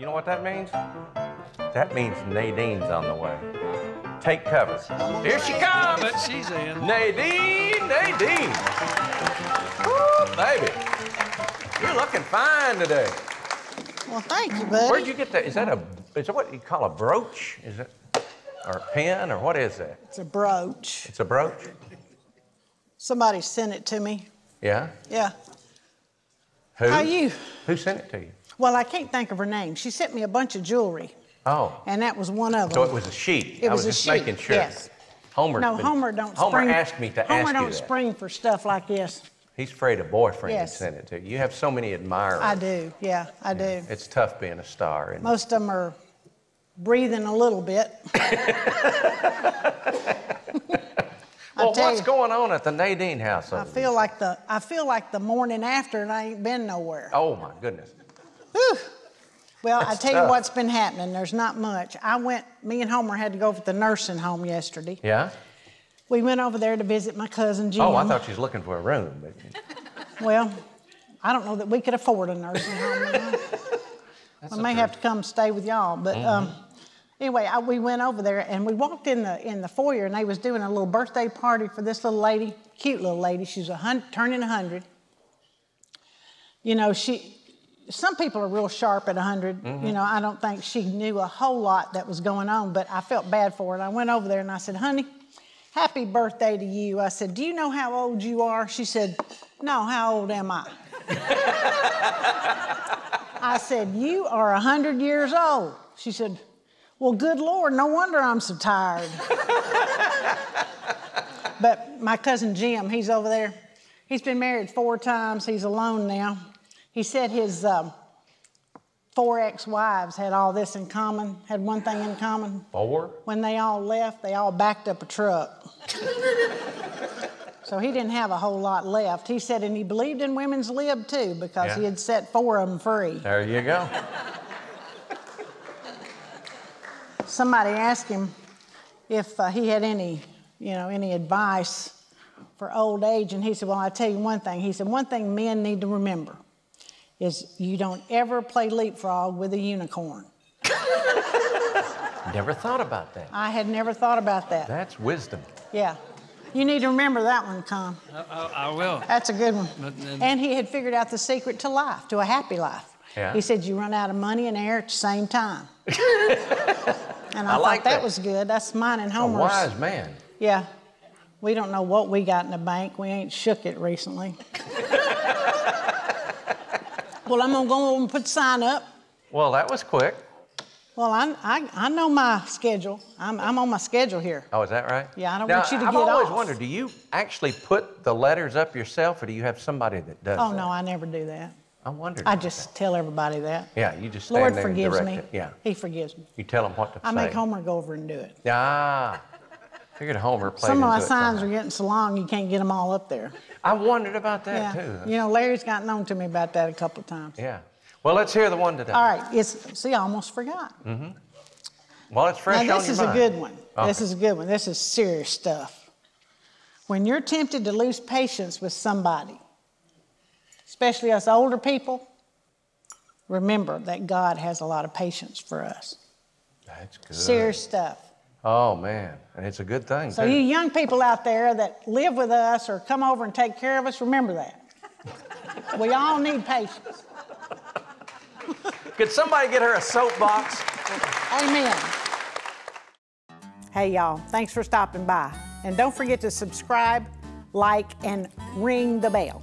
You know what that means? That means Nadine's on the way. Take cover. Here she comes. But she's in. Nadine, Nadine. Woo, baby. You're looking fine today. Well, thank you, buddy. Where'd you get that? Is that a, is that what you call a brooch? Is it, or a pin, or what is that? It's a brooch. It's a brooch? Somebody sent it to me. Yeah? Yeah. Who? How you? Who sent it to you? Well, I can't think of her name. She sent me a bunch of jewelry, Oh, and that was one of them. so it was a sheet. It I was was a just sheet, making sure. yes. Homer. No, Homer don't Homer spring. asked me to Homer ask you Homer don't that. spring for stuff like this. He's afraid a boyfriend Yes. sent it to you. You have so many admirers. I do. Yeah, I do. It's tough being a star. Most of them are breathing a little bit. Well, what's you, going on at the Nadine house? I feel like the I feel like the morning after, and I ain't been nowhere. Oh my goodness. Whew. Well, I tell tough. you what's been happening. There's not much. I went. Me and Homer had to go over to the nursing home yesterday. Yeah. We went over there to visit my cousin Jim. Oh, I thought she was looking for a room. But Well, I don't know that we could afford a nursing home. we may have to come stay with y'all, but um, Mm-hmm. anyway, I, we went over there and we walked in the in the foyer, and they was doing a little birthday party for this little lady, cute little lady. She's a hun- turning a hundred. You know, she. Some people are real sharp at 100. Mm-hmm. You know, I don't think she knew a whole lot that was going on, but I felt bad for her. I went over there and I said, honey, happy birthday to you. I said, do you know how old you are? She said, no, how old am I? I said, you are 100 years old. She said, well, good Lord, no wonder I'm so tired. but my cousin Jim, he's over there. He's been married four times. He's alone now. He said his um, four ex-wives had all this in common, had one thing in common. four? When they all left, they all backed up a truck. so he didn't have a whole lot left. He said, and he believed in women's lib too, because he had set four of them free. There you go. Somebody asked him if uh, he had any, you know, any advice for old age, and he said, "Well, I tell you one thing." He said, "One thing men need to remember is you don't ever play leapfrog with a unicorn." Never thought about that. I had never thought about that. That's wisdom. Yeah, you need to remember that one, Con. I, I, I will. That's a good one. But then- And he had figured out the secret to life, to a happy life. Yeah. He said you run out of money and air at the same time. and I, I thought like that, that. was good. That's mine and Homer's. A wise man. Yeah. We don't know what we got in the bank. We ain't shook it recently. well, I'm gonna go over and put the sign up. Well, that was quick. Well, I, I, I know my schedule. I'm, I'm on my schedule here. Oh, is that right? Yeah, I don't now, want you to I've get always off. wondered, do you actually put the letters up yourself, or do you have somebody that does Oh that? no, I never do that. I wondered. I just tell everybody that. that. Yeah, you just stand Lord there forgives and direct me. it. Yeah. He forgives me. You tell them what to I say. I make Homer go over and do it. Ah. Figured Homer played Some of my signs are getting so long you can't get them all up there. I wondered about that yeah. too. You know, Larry's gotten on to me about that a couple of times. Yeah. Well, let's hear the one today. All right. It's see, I almost forgot. Mm-hmm. Well, it's fresh Now, this is mind. a good one. This is a good one. This is serious stuff. When you're tempted to lose patience with somebody, especially us older people, remember that God has a lot of patience for us. That's good. Serious stuff. Oh man, and it's a good thing So, too. you young people out there that live with us or come over and take care of us, remember that. we all need patience. Could somebody get her a soapbox? Amen. Hey, y'all, thanks for stopping by. And don't forget to subscribe, like, and ring the bell.